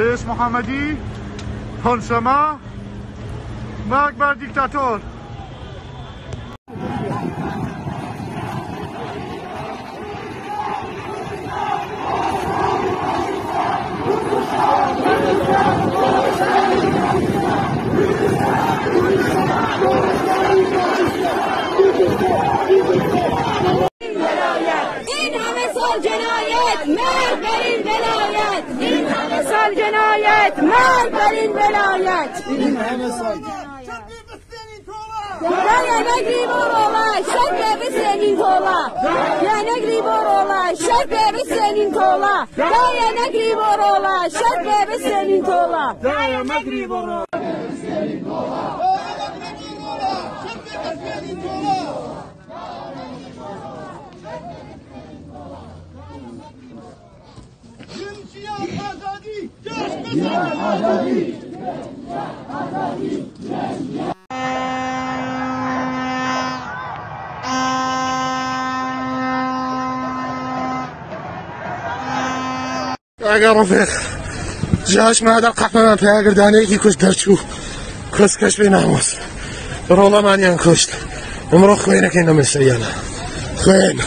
جیش محمدی هنشما مرگ بر دیکتاتور. این همه سال جنایت مرگ بر این ev cenayet, merkelin velayet. Yana grib orola, şerp evi senin kola. Yana grib orola, şerp evi senin kola. Yana grib orola, şerp evi senin kola. Yana grib orola. Türkiye azadi! Yanak Liborola. اگر رفیق جاش ما در قفل من پیگر دانه یکی کش در چو کس کش بی ناموس رولا من ین کشت. امرو خوینه که نمیشه یانا خوین.